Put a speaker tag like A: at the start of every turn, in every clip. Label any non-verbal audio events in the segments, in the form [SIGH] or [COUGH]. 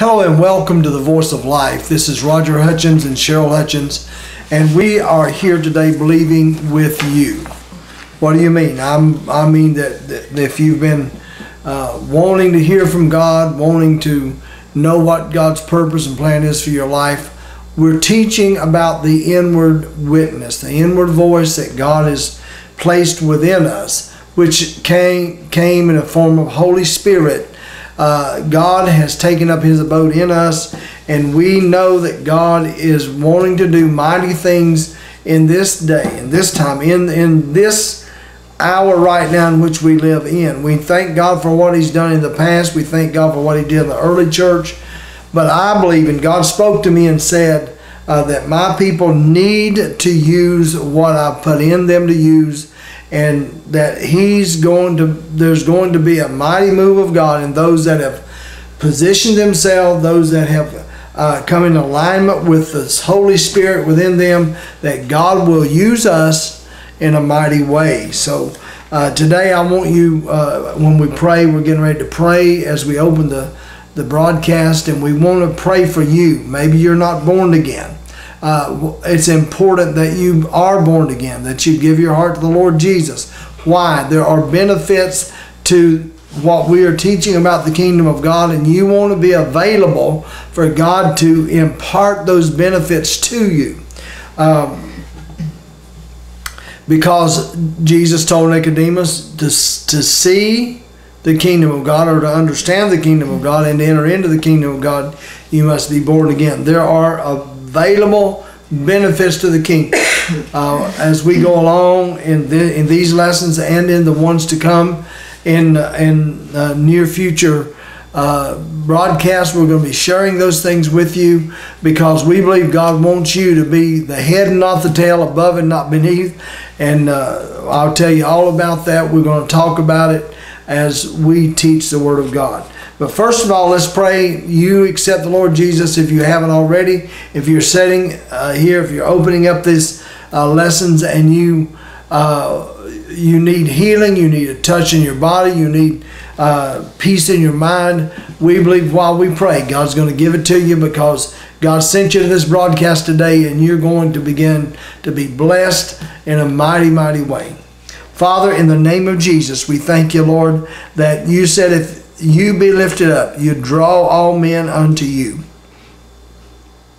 A: Hello and welcome to the Voice of Life. This is Roger Hutchins and Cheryl Hutchins, and we are here today believing with you. What do you mean? I'm, I mean that, that if you've been uh, wanting to hear from God, wanting to know what God's purpose and plan is for your life, we're teaching about the inward witness, the inward voice that God has placed within us, which came, came in a form of Holy Spirit uh, God has taken up his abode in us, and we know that God is wanting to do mighty things in this day, in this time, in, in this hour right now in which we live in. We thank God for what he's done in the past. We thank God for what he did in the early church. But I believe, and God spoke to me and said uh, that my people need to use what I put in them to use and that he's going to there's going to be a mighty move of God in those that have positioned themselves, those that have uh, come in alignment with the Holy Spirit within them, that God will use us in a mighty way. So uh, today I want you, uh, when we pray, we're getting ready to pray as we open the, the broadcast, and we want to pray for you. Maybe you're not born again uh, it's important that you are born again, that you give your heart to the Lord Jesus. Why? There are benefits to what we are teaching about the kingdom of God, and you want to be available for God to impart those benefits to you. Um, because Jesus told Nicodemus to, to see the kingdom of God or to understand the kingdom of God and to enter into the kingdom of God, you must be born again. There are a available benefits to the kingdom. [COUGHS] Uh, as we go along in, the, in these lessons and in the ones to come in, in uh, near future uh, broadcasts, we're going to be sharing those things with you because we believe God wants you to be the head and not the tail, above and not beneath. And uh, I'll tell you all about that. We're going to talk about it as we teach the Word of God. But first of all, let's pray you accept the Lord Jesus if you haven't already. If you're sitting uh, here, if you're opening up these uh, lessons and you uh, you need healing, you need a touch in your body, you need uh, peace in your mind, we believe while we pray, God's going to give it to you because God sent you to this broadcast today and you're going to begin to be blessed in a mighty, mighty way. Father, in the name of Jesus, we thank you, Lord, that you said if you be lifted up. You draw all men unto you.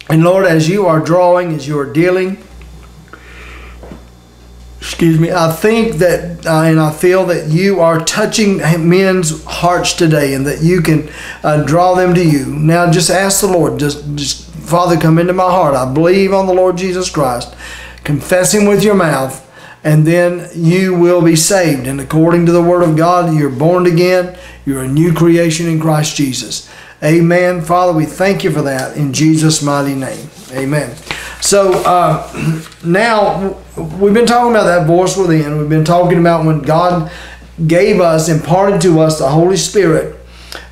A: And Lord, as you are drawing, as you are dealing, excuse me, I think that, uh, and I feel that you are touching men's hearts today and that you can uh, draw them to you. Now, just ask the Lord, just, just, Father, come into my heart. I believe on the Lord Jesus Christ. Confess Him with your mouth and then you will be saved. And according to the Word of God, you're born again. You're a new creation in Christ Jesus. Amen. Father, we thank you for that in Jesus' mighty name. Amen. So uh, [CLEARS THROAT] now we've been talking about that voice within. We've been talking about when God gave us, imparted to us the Holy Spirit,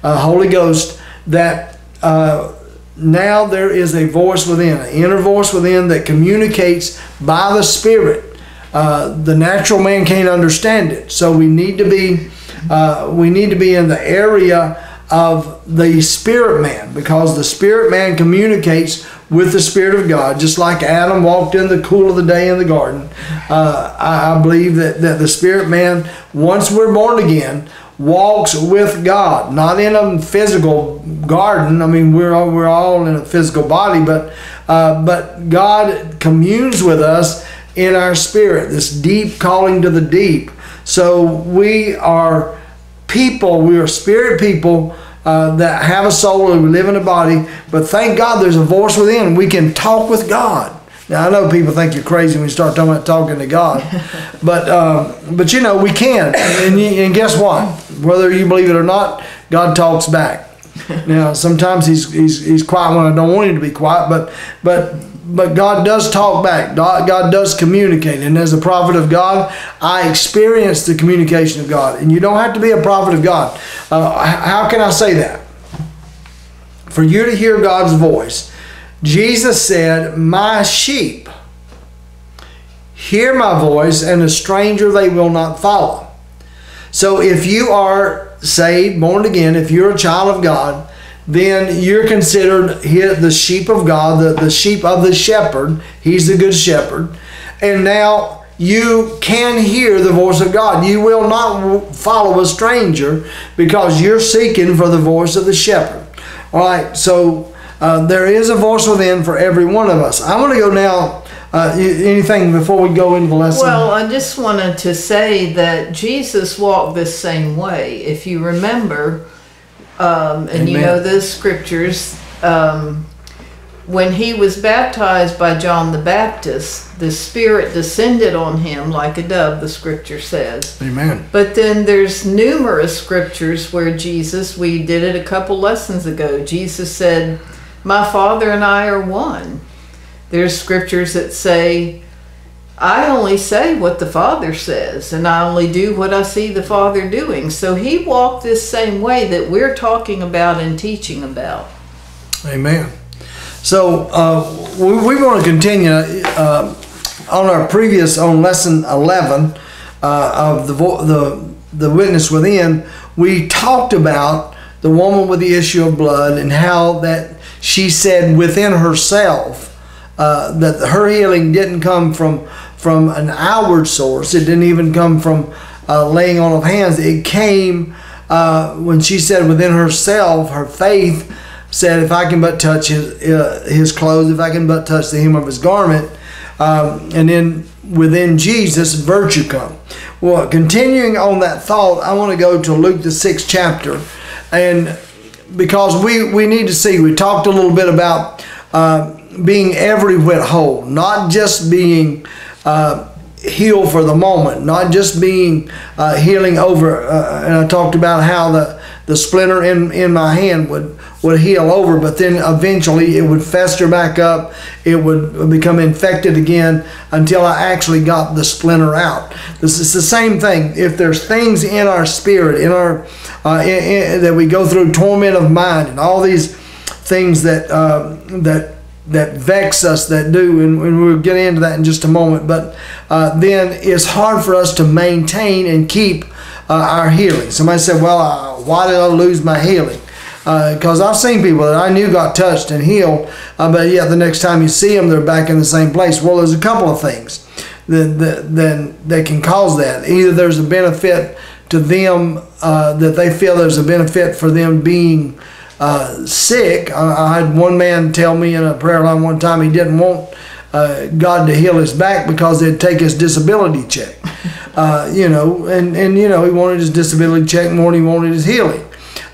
A: uh, Holy Ghost, that uh, now there is a voice within, an inner voice within that communicates by the Spirit uh, the natural man can't understand it. So we need to be uh, we need to be in the area of the spirit man because the spirit man communicates with the spirit of God, just like Adam walked in the cool of the day in the garden. Uh, I, I believe that, that the spirit man, once we're born again, walks with God, not in a physical garden. I mean, we're all, we're all in a physical body, but uh, but God communes with us in our spirit, this deep calling to the deep. So we are people, we are spirit people uh, that have a soul and we live in a body, but thank God there's a voice within. We can talk with God. Now I know people think you're crazy when you start talking about talking to God, [LAUGHS] but um, but you know we can, and, and guess what? Whether you believe it or not, God talks back. [LAUGHS] Now sometimes he's he's he's quiet when I don't want him to be quiet, but but but God does talk back. God does communicate. And as a prophet of God, I experience the communication of God. And you don't have to be a prophet of God. Uh, how can I say that? For you to hear God's voice, Jesus said, My sheep hear my voice, and a stranger they will not follow. So if you are saved, born again, if you're a child of God, then you're considered the sheep of God, the, the sheep of the shepherd. He's the good shepherd. And now you can hear the voice of God. You will not follow a stranger because you're seeking for the voice of the shepherd. All right, so uh, there is a voice within for every one of us. I want to go now. Uh, anything before we go into the lesson?
B: Well, I just wanted to say that Jesus walked this same way. If you remember, um, and Amen. you know the scriptures, um, when he was baptized by John the Baptist, the Spirit descended on him like a dove, the scripture says.
A: Amen.
B: But then there's numerous scriptures where Jesus, we did it a couple lessons ago, Jesus said, My Father and I are one. There's scriptures that say, I only say what the Father says, and I only do what I see the Father doing. So he walked this same way that we're talking about and teaching about.
A: Amen. So uh, we, we want to continue uh, on our previous on lesson eleven uh, of the the the witness within. We talked about the woman with the issue of blood and how that she said within herself uh, that her healing didn't come from from an outward source. It didn't even come from uh, laying on of hands. It came uh, when she said within herself, her faith said, if I can but touch his, uh, his clothes, if I can but touch the hem of his garment, um, and then within Jesus, virtue come. Well, continuing on that thought, I want to go to Luke the sixth chapter, and because we we need to see, we talked a little bit about uh, being every whit whole, not just being uh, healed for the moment, not just being uh, healing over. Uh, and I talked about how the the splinter in in my hand would would heal over, but then eventually it would fester back up. It would become infected again until I actually got the splinter out. This is the same thing. If there's things in our spirit, in our uh, in, in, that we go through torment of mind and all these things that uh, that that vex us that do and, and, we'll get into that in just a moment but uh, then it's hard for us to maintain and keep uh, our healing somebody said well uh, why did i lose my healing because uh, I've seen people that I knew got touched and healed, uh, but yet the next time you see them, they're back in the same place. Well, there's a couple of things that that, that, that can cause that. Either there's a benefit to them uh, that they feel there's a benefit for them being uh, sick. I, I, had one man tell me in a prayer line one time he didn't want uh, God to heal his back because they'd take his disability check. Uh, you know, and, and you know he wanted his disability check more than he wanted his healing.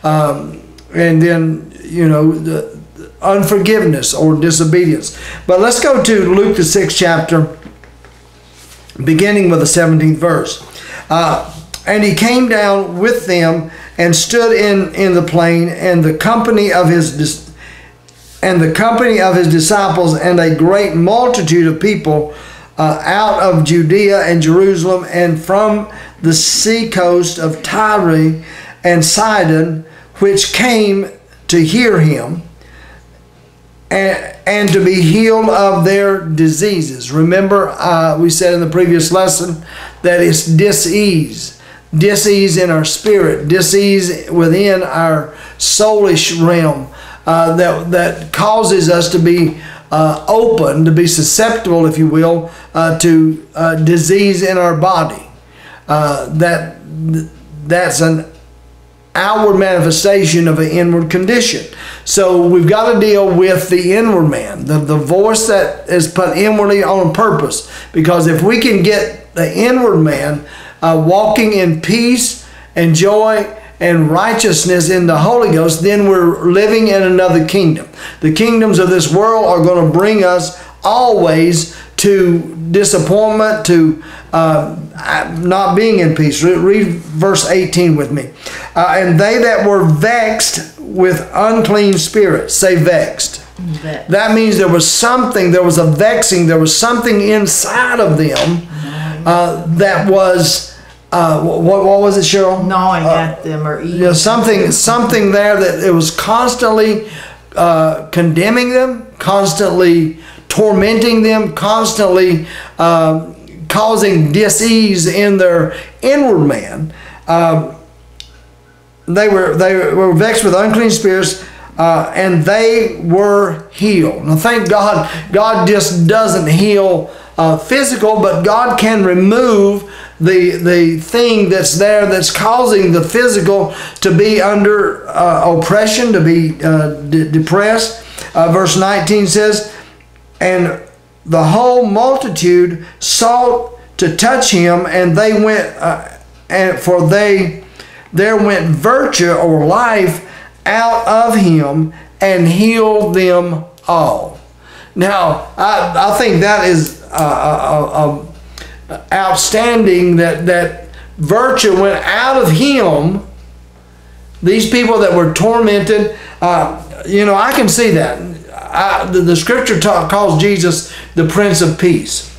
A: Um, and then you know the, the unforgiveness or disobedience. But let's go to Luke the sixth chapter, beginning with the seventeenth verse. Uh, and he came down with them and stood in in the plain, and the company of his and the company of his disciples and a great multitude of people uh, out of Judea and Jerusalem and from the sea coast of Tyre and Sidon which came to hear him and, and to be healed of their diseases. Remember, uh, we said in the previous lesson that it's disease, disease in our spirit, disease within our soulish realm uh, that, that causes us to be uh, open, to be susceptible, if you will, uh, to uh, disease in our body. Uh, that that's an outward manifestation of an inward condition. So we've got to deal with the inward man, the, the voice that is put inwardly on purpose. Because if we can get the inward man uh, walking in peace and joy and righteousness in the Holy Ghost, then we're living in another kingdom. The kingdoms of this world are going to bring us always to disappointment, to uh, not being in peace. Read verse 18 with me. Uh, and they that were vexed with unclean spirits, say vexed. vexed. That means there was something, there was a vexing, there was something inside of them uh, that was. Uh, what, what was it, Cheryl?
B: Gnawing uh, at them or eating.
A: You know, something, something there that it was constantly uh, condemning them, constantly tormenting them, constantly uh, causing disease in their inward man. Uh, they were they were vexed with unclean spirits, uh, and they were healed. Now, thank God, God just doesn't heal uh, physical, but God can remove the the thing that's there that's causing the physical to be under uh, oppression, to be uh, de- depressed. Uh, verse 19 says, and the whole multitude sought to touch him, and they went, uh, and for they there went virtue or life out of him and healed them all. Now, I, I think that is a, uh, uh, outstanding that, that virtue went out of him. These people that were tormented, uh, you know, I can see that. I, the, the, scripture talk, calls Jesus the Prince of Peace.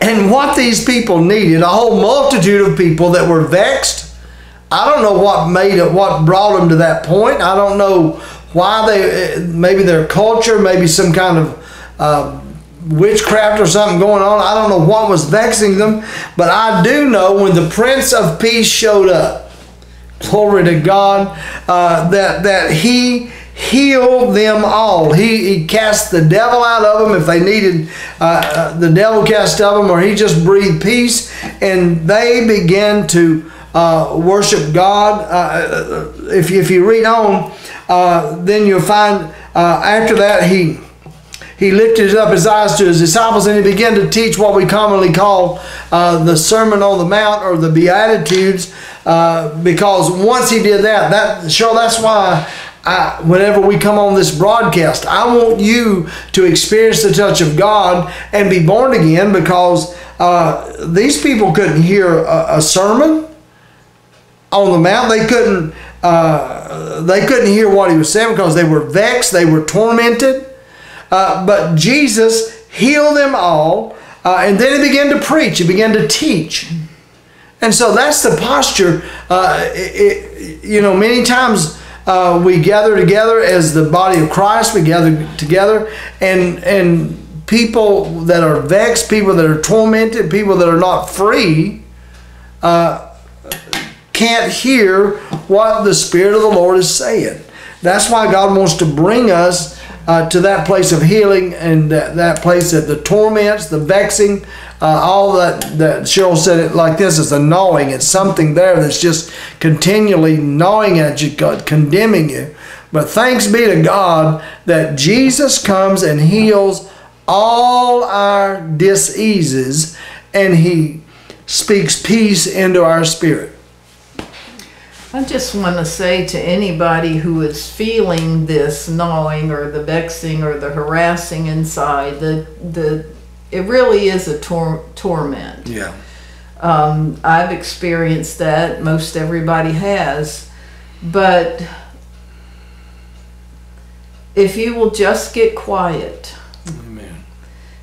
A: And what these people needed, a whole multitude of people that were vexed. I don't know what made it, what brought them to that point. I don't know why they, maybe their culture, maybe some kind of uh, witchcraft or something going on. I don't know what was vexing them, but I do know when the Prince of Peace showed up, glory to God, uh, that that he healed them all. He, he cast the devil out of them if they needed uh, uh, the devil cast out of them, or he just breathed peace, and they began to uh, worship God. Uh, uh, if, if you read on, then you'll find after that he he lifted up his eyes to his disciples and he began to teach what we commonly call uh, the Sermon on the Mount or the Beatitudes. Uh, because once he did that, that sure that's why I, whenever we come on this broadcast, I want you to experience the touch of God and be born again because uh, these people couldn't hear a, a, sermon on the mount. They couldn't. Uh, they couldn't hear what he was saying because they were vexed. They were tormented. Uh, but Jesus healed them all, uh, and then he began to preach. He began to teach. And so that's the posture. Uh, it, it, you know, many times uh, we gather together as the body of Christ. We gather together, and and people that are vexed, people that are tormented, people that are not free, uh, can't hear what the Spirit of the Lord is saying. That's why God wants to bring us uh, to that place of healing and that, that place of the torments, the vexing, uh, all that, that Cheryl said it like this is a gnawing. It's something there that's just continually gnawing at you, God, condemning you. But thanks be to God that Jesus comes and heals all our diseases and he speaks peace into our spirit.
B: I just want to say to anybody who is feeling this gnawing or the vexing or the harassing inside, the the it really is a tor- torment.
A: Yeah.
B: Um, I've experienced that. Most everybody has, but if you will just get quiet,
A: Amen.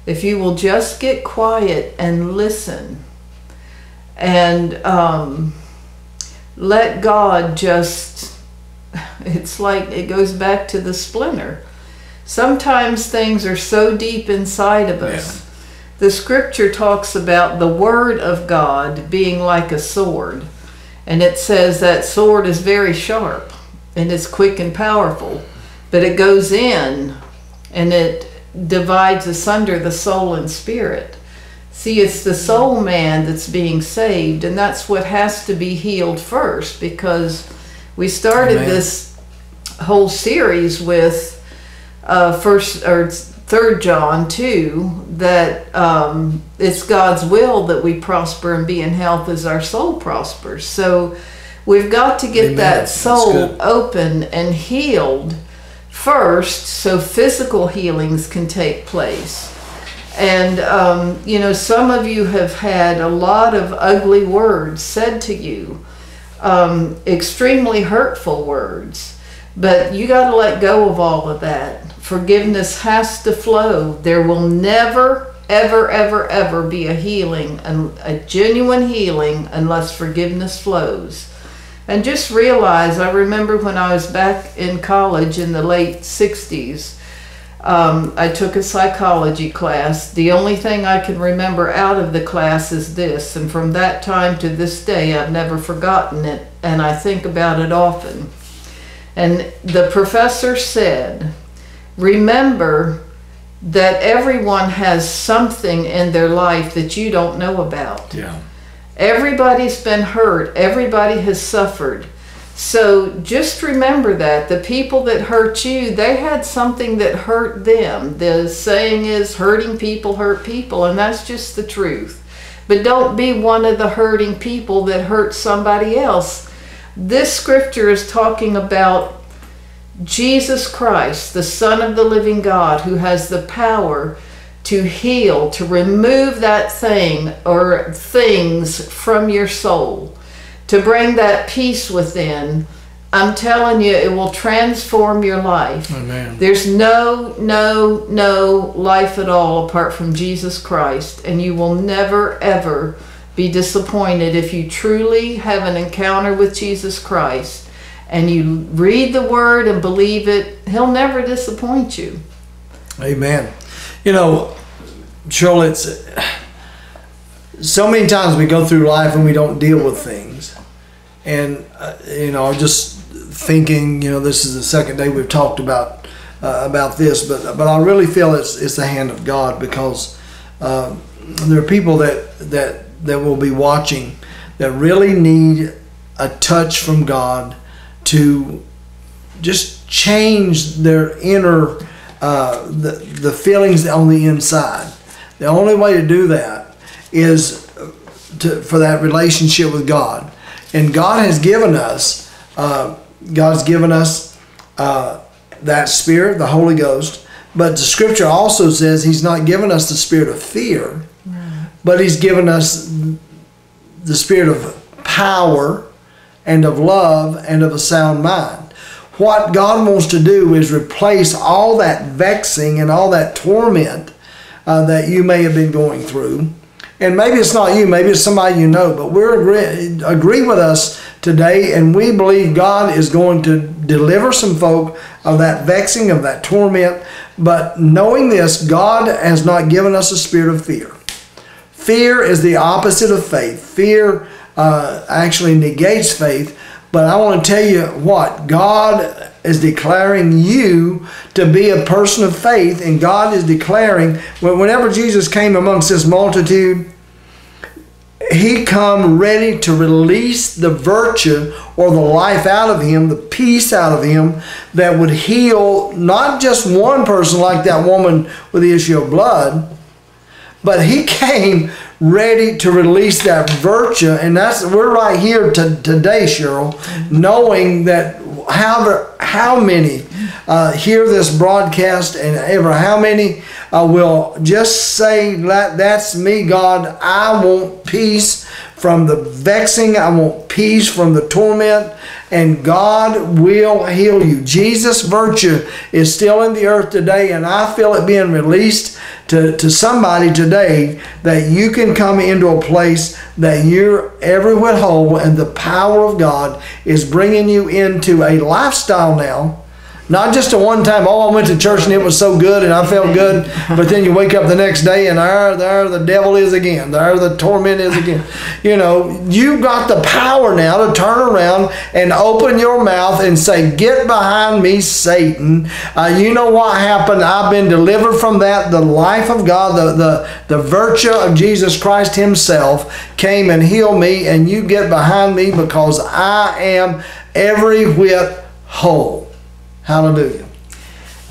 B: if you will just get quiet and listen, and um, let God just, it's like it goes back to the splinter. Sometimes things are so deep inside of us. Yeah. The scripture talks about the word of God being like a sword. And it says that sword is very sharp and it's quick and powerful, but it goes in and it divides asunder the soul and spirit. See, it's the soul man that's being saved, and that's what has to be healed first because we started Amen. this whole series with uh, first or third John 2 that um, it's God's will that we prosper and be in health as our soul prospers. So we've got to get Amen. that soul open and healed first so physical healings can take place. And, um, you know, some of you have had a lot of ugly words said to you, um, extremely hurtful words. But you got to let go of all of that. Forgiveness has to flow. There will never, ever, ever, ever be a healing, and a genuine healing, unless forgiveness flows. And just realize, I remember when I was back in college in the late 60s um, I took a psychology class. The only thing I can remember out of the class is this, and from that time to this day, I've never forgotten it, and I think about it often. And the professor said, Remember that everyone has something in their life that you don't know about.
A: Yeah.
B: Everybody's been hurt, everybody has suffered. So just remember that the people that hurt you, they had something that hurt them. The saying is hurting people hurt people, and that's just the truth. But don't be one of the hurting people that hurt somebody else. This scripture is talking about Jesus Christ, the Son of the living God, who has the power to heal, to remove that thing or things from your soul, to bring that peace within. I'm telling you, it will transform your life.
A: Amen.
B: There's no, no, no life at all apart from Jesus Christ, and you will never, ever be disappointed if you truly have an encounter with Jesus Christ and you read the Word and believe it. He'll never disappoint you.
A: Amen. You know, Cheryl, it's so many times we go through life and we don't deal with things. And, uh, you know, just thinking, you know, this is the second day we've talked about uh, about this, but but I really feel it's it's the hand of God because uh, there are people that that that will be watching that really need a touch from God to just change their inner uh, the the feelings on the inside. The only way to do that is to, for that relationship with God, and God has given us. Uh, God's given us uh, that Spirit, the Holy Ghost. But the Scripture also says He's not given us the spirit of fear, but He's given us the spirit of power and of love and of a sound mind. What God wants to do is replace all that vexing and all that torment uh, that you may have been going through. And maybe it's not you, maybe it's somebody you know, but we're agree, agree with us today, and we believe God is going to deliver some folk of that vexing, of that torment. But knowing this, God has not given us a spirit of fear. Fear is the opposite of faith. Fear uh, actually negates faith. But I want to tell you what God is declaring you to be a person of faith, and God is declaring whenever Jesus came amongst this multitude, he come ready to release the virtue or the life out of him, the peace out of him that would heal not just one person like that woman with the issue of blood, but he [LAUGHS] came ready to release that virtue. And that's we're right here to, today cheryl knowing that however how many uh, hear this broadcast and ever how many uh, will just say that that's me god. I want peace from the vexing i want peace from the torment and God will heal you. Jesus' virtue is still in the earth today, and I feel it being released to, to somebody today that you can come into a place that you're every whit whole, and the power of God is bringing you into a lifestyle now not just a one time, oh, I went to church and it was so good and I felt good, but then you wake up the next day and there, there the devil is again. There the torment is again. You know, you've got the power now to turn around and open your mouth and say, Get behind me, Satan. Uh, you know what happened? I've been delivered from that. The life of God, the, the, the virtue of Jesus Christ Himself came and healed me, and you get behind me because I am every whit whole. Hallelujah.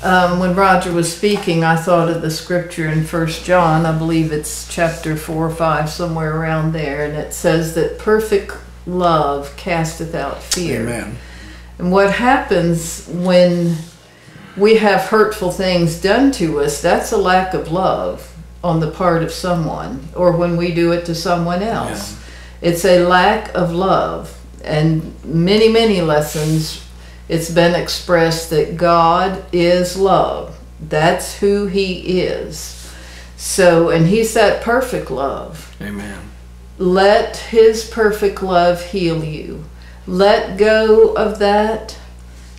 B: Um, when Roger was speaking, I thought of the scripture in First John. I believe it's chapter four or five, somewhere around there, and it says that perfect love casteth out fear.
A: Amen.
B: And what happens when we have hurtful things done to us? That's a lack of love on the part of someone, or when we do it to someone else. Yeah. It's a lack of love, and many, many lessons it's been expressed that God is love. That's who He is. So, and He's that perfect love.
A: Amen.
B: Let His perfect love heal you. Let go of that.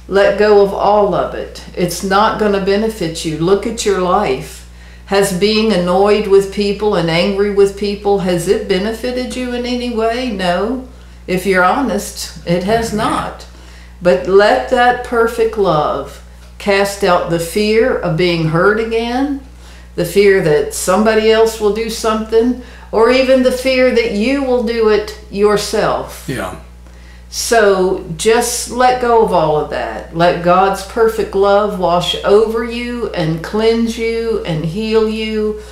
B: Let go of all of it. It's not going to benefit you. Look at your life. Has being annoyed with people and angry with people, has it benefited you in any way? No. If you're honest, it has not. But let that perfect love cast out the fear of being hurt again, the fear that somebody else will do something, or even the fear that you will do it yourself.
A: Yeah.
B: So just let go of all of that. Let God's perfect love wash over you and cleanse you and heal you.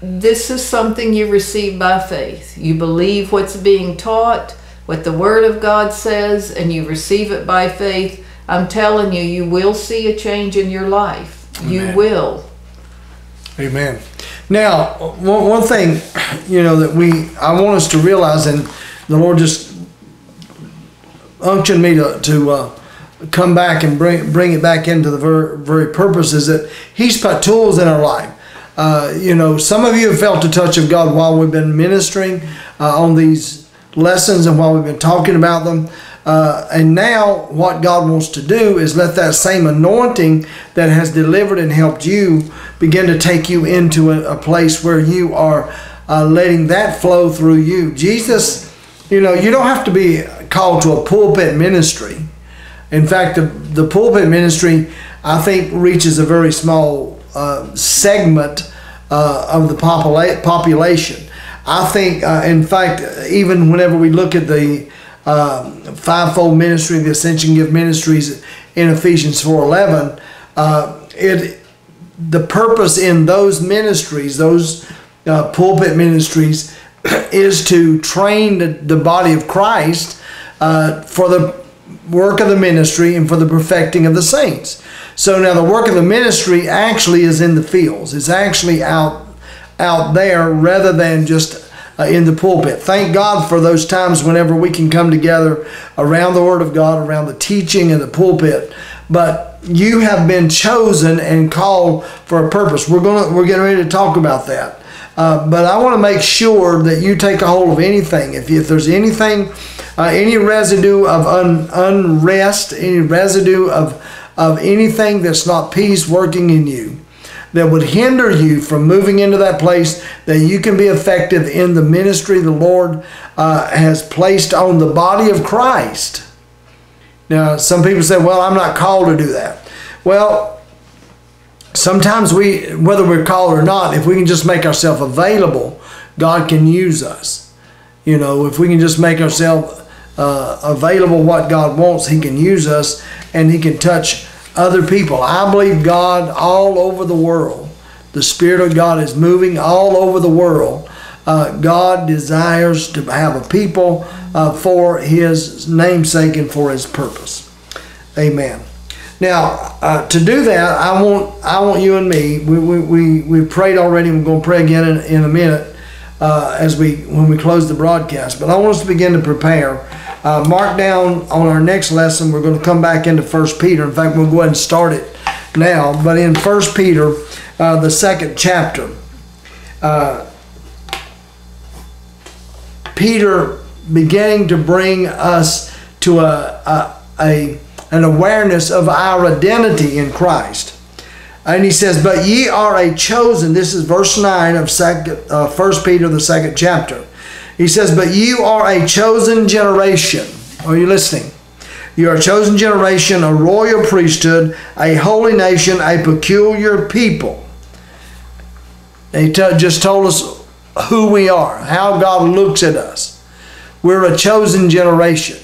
B: This is something you receive by faith. You believe what's being taught, what the Word of God says, and you receive it by faith. I'm telling you, you will see a change in your life. You will.
A: Amen. Now, one, one thing, you know, that we, I want us to realize, and the Lord just unctioned me to, to uh, come back and bring, bring it back into the very, very purpose is that He's put tools in our life. Uh, you know, some of you have felt the touch of God while we've been ministering uh, on these lessons and while we've been talking about them. Uh, and now, what God wants to do is let that same anointing that has delivered and helped you begin to take you into a, a place where you are uh, letting that flow through you. Jesus, you know, you don't have to be called to a pulpit ministry. In fact, the, the pulpit ministry, I think, reaches a very small uh, segment uh, of the popula- population. I think, uh, in fact, even whenever we look at the um, fivefold ministry, the Ascension Gift Ministries in Ephesians 4.11, uh, it the purpose in those ministries, those uh, pulpit ministries, [CLEARS THROAT] is to train the, the body of Christ uh, for the work of the ministry and for the perfecting of the saints. So now the work of the ministry actually is in the fields. It's actually out out there rather than just uh, in the pulpit. Thank God for those times whenever we can come together around the Word of God, around the teaching and the pulpit. But you have been chosen and called for a purpose. We're gonna we're getting ready to talk about that. Uh, but I want to make sure that you take a hold of anything. If, if there's anything, uh, any residue of un, unrest, any residue of of anything that's not peace working in you, that would hinder you from moving into that place that you can be effective in the ministry the Lord uh, has placed on the body of Christ. Now, some people say, well, I'm not called to do that. Well, sometimes we, whether we're called or not, if we can just make ourselves available, God can use us. You know, if we can just make ourselves uh, available what God wants, He can use us and He can touch other people. I believe God all over the world. The Spirit of God is moving all over the world. Uh, God desires to have a people uh, for His namesake and for His purpose. Amen. Now, uh, to do that, I want I want you and me. We we we, we prayed already. We're going to pray again in, in a minute uh, as we when we close the broadcast. But I want us to begin to prepare. Uh, mark down on our next lesson. We're going to come back into First Peter. In fact, we'll go ahead and start it now. But in First Peter, uh, the second chapter, uh, Peter beginning to bring us to a, a, a an awareness of our identity in Christ. And he says, But ye are a chosen, this is verse 9 of second, uh, 1 Peter, the second chapter. He says, But you are a chosen generation. Are you listening? You are a chosen generation, a royal priesthood, a holy nation, a peculiar people. And he just told us who we are, how God looks at us. We're a chosen generation.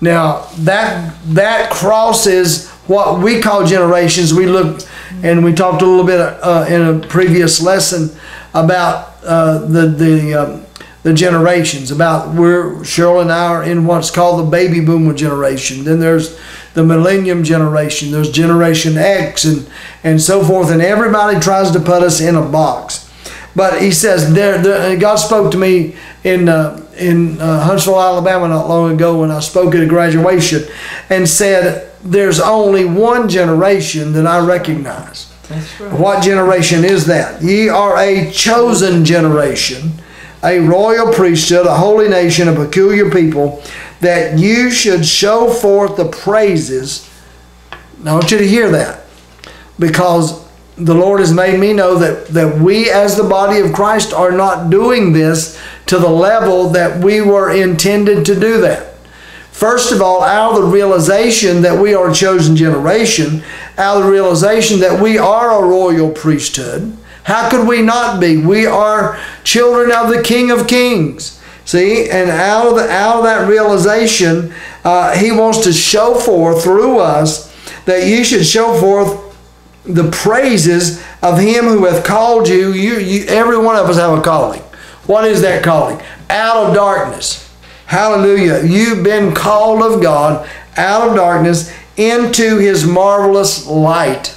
A: Now that that crosses what we call generations. We looked and we talked a little bit uh, in a previous lesson about uh, the the um, the generations. About we're Cheryl and I are in what's called the baby boomer generation. Then there's the millennium generation. There's Generation X and and so forth. And everybody tries to put us in a box. But he says there, there God spoke to me in uh, in uh, Huntsville, Alabama, not long ago when I spoke at a graduation, and said there's only one generation that I recognize.
B: That's right.
A: What generation is that? Ye are a chosen generation, a royal priesthood, a holy nation, a peculiar people, that you should show forth the praises. I want you to hear that because the Lord has made me know that, that we, as the body of Christ, are not doing this to the level that we were intended to do that. First of all, out of the realization that we are a chosen generation, out of the realization that we are a royal priesthood. How could we not be? We are children of the King of Kings. See, and out of, the, out of that realization, uh, He wants to show forth through us that you should show forth the praises of Him who hath called you. You, you. Every one of us have a calling. What is that calling? Out of darkness. Hallelujah. You've been called of God out of darkness into His marvelous light.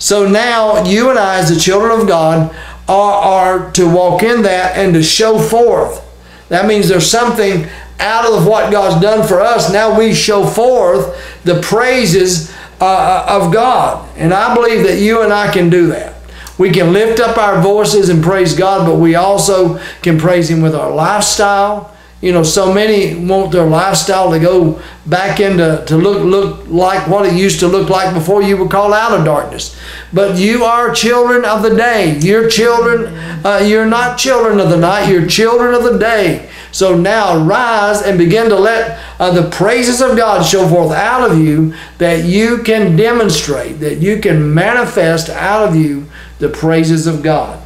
A: So now you and I, as the children of God, are, are to walk in that and to show forth. That means there's something out of what God's done for us. Now we show forth the praises uh, of God. And I believe that you and I can do that. We can lift up our voices and praise God, but we also can praise Him with our lifestyle you know, so many want their lifestyle to go back into to look look like what it used to look like before you were called out of darkness. But you are children of the day. You're children. Uh, you're not children of the night. You're children of the day. So now rise and begin to let uh, the praises of God show forth out of you that you can demonstrate, that you can manifest out of you the praises of God.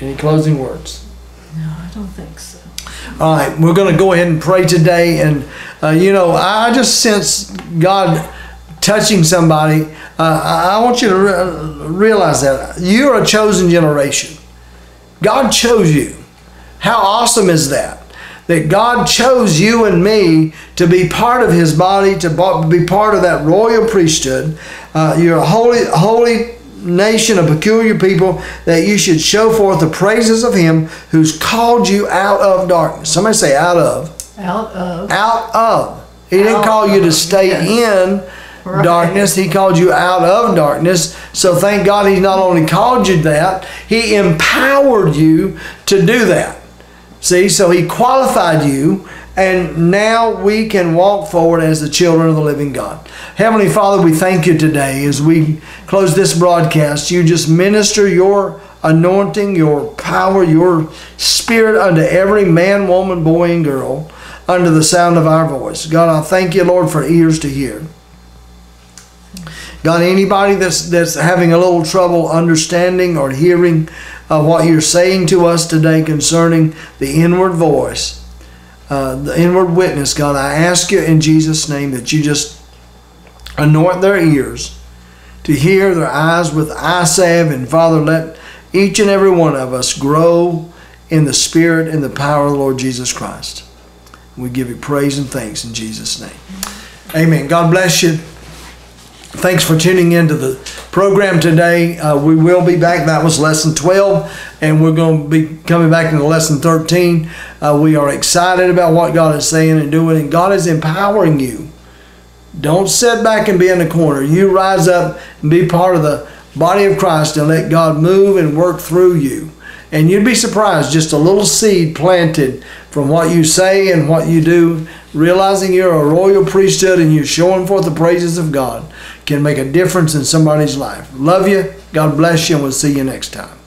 A: Any closing words?
B: No, I don't think.
A: All right, we're going to go ahead and pray today. And, uh, you know, I just sense God touching somebody. Uh, I want you to re- realize that. You're a chosen generation. God chose you. How awesome is that? That God chose you and me to be part of His body, to be part of that royal priesthood. Uh, you're a holy, holy nation, a peculiar people, that you should show forth the praises of him who's called you out of darkness. Somebody say out of.
B: Out of.
A: Out of. He didn't call you to stay yes. in right. darkness. He called you out of darkness. So thank God he not only called you that, he empowered you to do that. See, so he qualified you and now we can walk forward as the children of the living God. Heavenly Father, we thank you today as we close this broadcast. You just minister your anointing, your power, your spirit unto every man, woman, boy, and girl under the sound of our voice. God, I thank you, Lord, for ears to hear. God, anybody that's that's having a little trouble understanding or hearing uh, what you're saying to us today concerning the inward voice, uh, the inward witness, God, I ask you in Jesus' name that you just anoint their ears to hear, their eyes with eye salve, and Father, let each and every one of us grow in the Spirit and the power of the Lord Jesus Christ. We give you praise and thanks in Jesus' name. Amen. God bless you. Thanks for tuning into the program today. Uh, we will be back. That was lesson 12, and we're going to be coming back into lesson 13. Uh, we are excited about what God is saying and doing, and God is empowering you. Don't sit back and be in the corner. You rise up and be part of the body of Christ and let God move and work through you. And you'd be surprised, just a little seed planted from what you say and what you do, realizing you're a royal priesthood and you're showing forth the praises of God can make a difference in somebody's life. Love you. God bless you, and we'll see you next time.